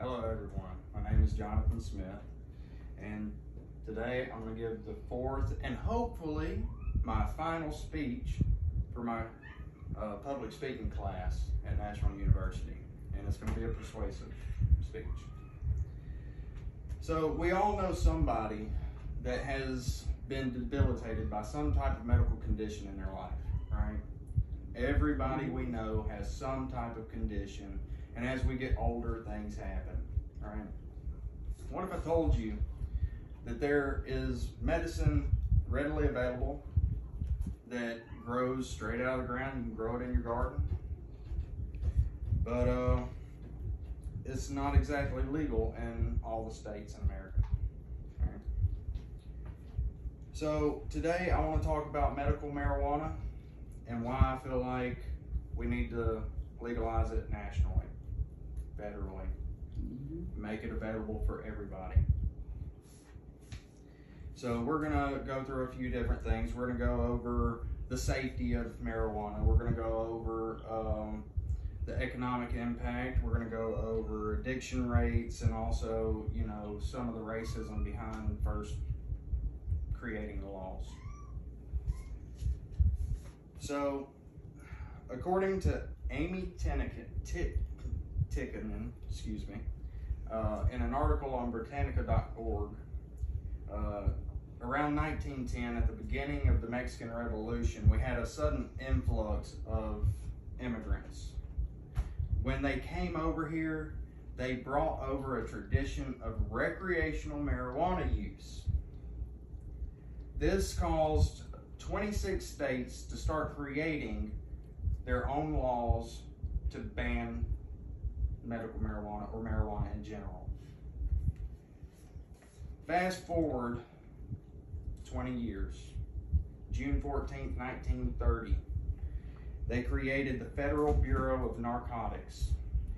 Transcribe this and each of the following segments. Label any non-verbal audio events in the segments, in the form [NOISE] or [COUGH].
Hello, everyone. My name is Jonathan Smith, and today I'm going to give the fourth and hopefully my final speech for my uh, public speaking class at National University, and it's going to be a persuasive speech. So, we all know somebody that has been debilitated by some type of medical condition in their life, right? Everybody we know has some type of condition, and as we get older, things happen, right? What if I told you that there is medicine readily available that grows straight out of the ground? You can grow it in your garden, but uh, it's not exactly legal in all the states in America. So today I want to talk about medical marijuana and why I feel like we need to legalize it nationally, federally, make it available for everybody. So we're gonna go through a few different things. We're gonna go over the safety of marijuana. We're gonna go over um, the economic impact. We're gonna go over addiction rates and also, you know, some of the racism behind first creating the laws. So, according to Amy Tikkanen, Excuse me, uh, in an article on Britannica.org, uh, around 1910, at the beginning of the Mexican Revolution, we had a sudden influx of immigrants. When they came over here, they brought over a tradition of recreational marijuana use. This caused 26 states to start creating their own laws to ban medical marijuana or marijuana in general. Fast forward 20 years, June 14, 1930, they created the Federal Bureau of Narcotics.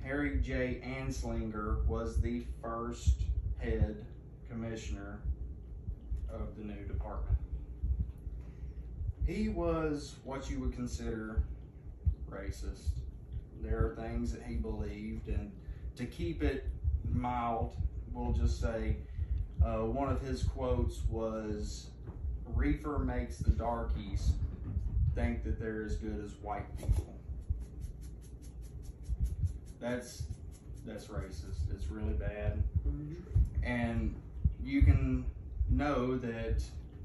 Harry J. Anslinger was the first head commissioner of the new department. He was what you would consider racist. There are things that he believed, and to keep it mild, we'll just say uh, one of his quotes was Reefer makes the darkies think that they're as good as white people. That's that's racist. It's really bad. And you can know that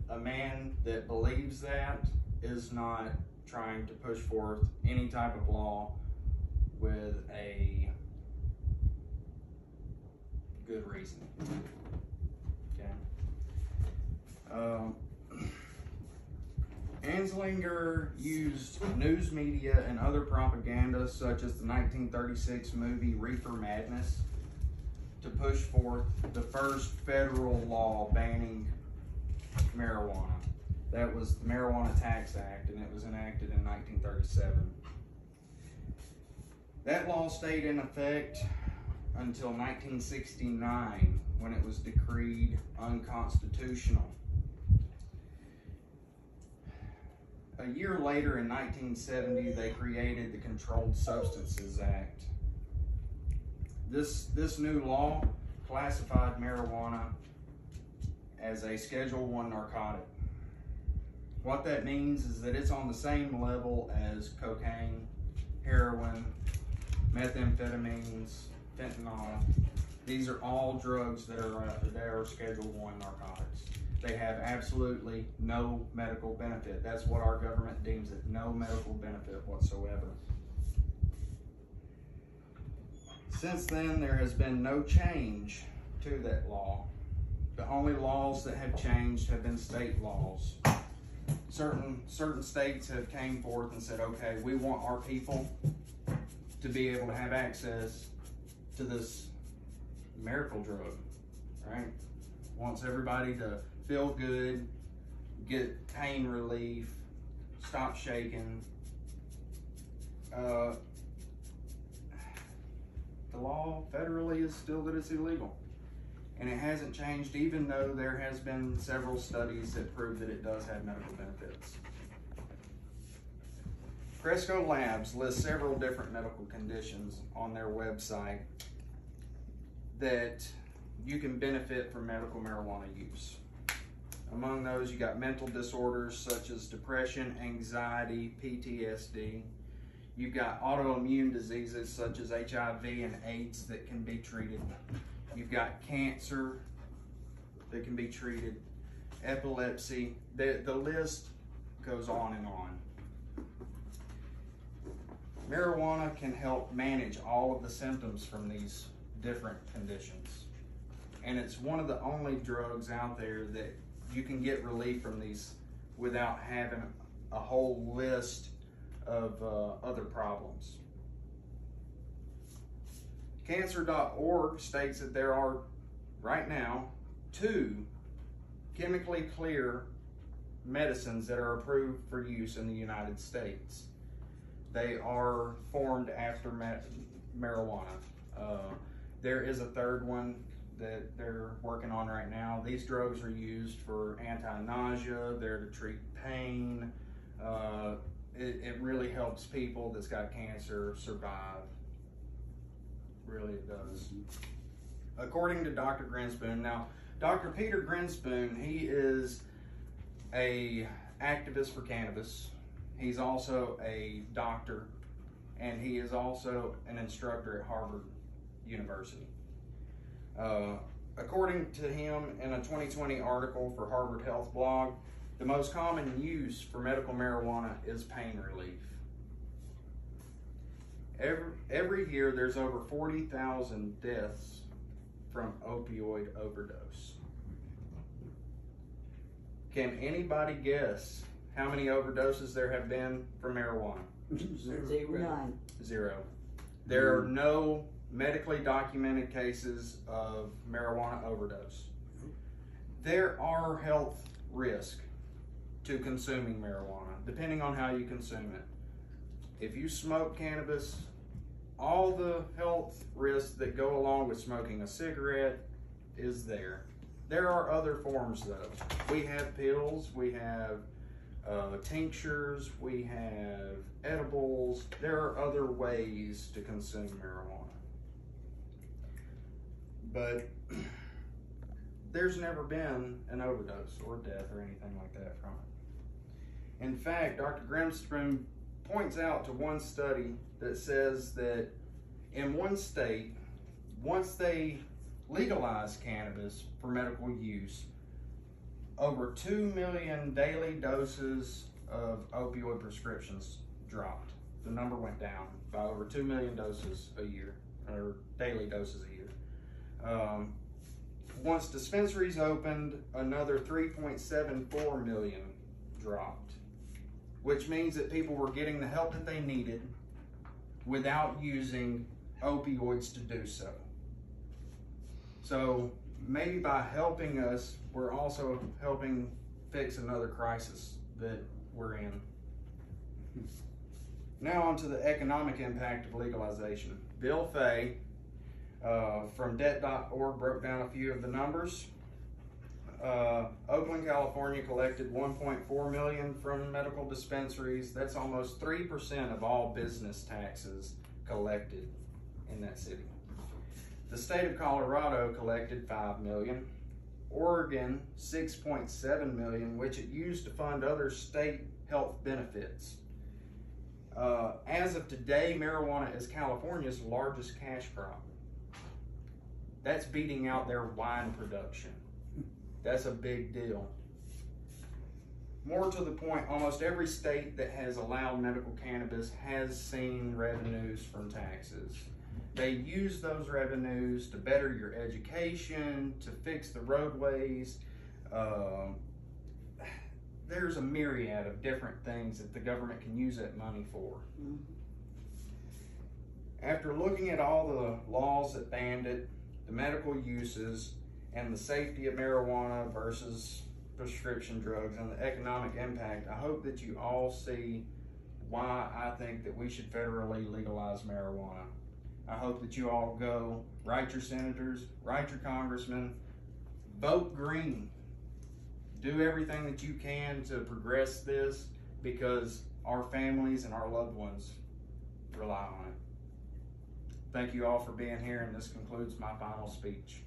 a man that believes that is not trying to push forth any type of law with a good reason. Okay. Um, Anslinger used news media and other propaganda, such as the 1936 movie Reefer Madness, to push forth the first federal law banning marijuana. That was the Marijuana Tax Act, and it was enacted in 1937. That law stayed in effect until 1969 when it was decreed unconstitutional. A year later, in 1970, they created the Controlled Substances Act. This, this new law classified marijuana as a Schedule 1 narcotic. What that means is that it's on the same level as cocaine, heroin, methamphetamines, fentanyl. These are all drugs that are, uh, that are Schedule 1 narcotics. They have absolutely no medical benefit. That's what our government deems it, no medical benefit whatsoever. Since then, there has been no change to that law. The only laws that have changed have been state laws. Certain certain states have came forth and said, okay, we want our people to be able to have access to this miracle drug, right? Wants everybody to feel good, get pain relief, stop shaking. Uh, the law federally is still that it's illegal. And it hasn't changed even though there has been several studies that prove that it does have medical benefits. Cresco Labs lists several different medical conditions on their website that you can benefit from medical marijuana use. Among those, you got mental disorders such as depression, anxiety, PTSD. You've got autoimmune diseases such as HIV and AIDS that can be treated. You've got cancer that can be treated, epilepsy. The, the list goes on and on. Marijuana can help manage all of the symptoms from these different conditions. And it's one of the only drugs out there that you can get relief from these without having a whole list of uh, other problems. Cancer.org states that there are, right now, two chemically clear medicines that are approved for use in the United States. They are formed after ma marijuana. Uh, there is a third one that they're working on right now. These drugs are used for anti-nausea, they're to treat pain. Uh, it, it really helps people that's got cancer survive. Really it does. According to Dr. Grinspoon, now Dr. Peter Grinspoon, he is a activist for cannabis. He's also a doctor, and he is also an instructor at Harvard University. Uh, according to him, in a 2020 article for Harvard Health Blog, the most common use for medical marijuana is pain relief. Every, every year, there's over 40,000 deaths from opioid overdose. Can anybody guess how many overdoses there have been from marijuana? Zero. None. Zero. There are no medically documented cases of marijuana overdose. There are health risks to consuming marijuana, depending on how you consume it. If you smoke cannabis, all the health risks that go along with smoking a cigarette is there. There are other forms though. We have pills, we have uh, tinctures, we have edibles. There are other ways to consume marijuana. But [CLEARS THROAT] there's never been an overdose or death or anything like that from it. In fact, Dr. Grinspoon points out to one study that says that in one state, once they legalize cannabis for medical use, over 2 million daily doses of opioid prescriptions dropped. The number went down by over 2 million doses a year, or daily doses a year. Um, once dispensaries opened, another 3.74 million dropped, which means that people were getting the help that they needed without using opioids to do so. So maybe by helping us, we're also helping fix another crisis that we're in. Now on to the economic impact of legalization. Bill Fay uh, from debt.org broke down a few of the numbers. Uh, Oakland, California collected 1.4 million from medical dispensaries. That's almost 3% of all business taxes collected in that city. The state of Colorado collected 5 million. Oregon 6.7 million, which it used to fund other state health benefits. Uh, as of today, marijuana is California's largest cash crop. That's beating out their wine production. That's a big deal. More to the point, almost every state that has allowed medical cannabis has seen revenues from taxes. They use those revenues to better your education, to fix the roadways. Uh, there's a myriad of different things that the government can use that money for. Mm-hmm. After looking at all the laws that banned it, the medical uses, and the safety of marijuana versus prescription drugs and the economic impact, I hope that you all see why I think that we should federally legalize marijuana. I hope that you all go write your senators, write your congressmen, vote green. Do everything that you can to progress this because our families and our loved ones rely on it. Thank you all for being here, and this concludes my final speech.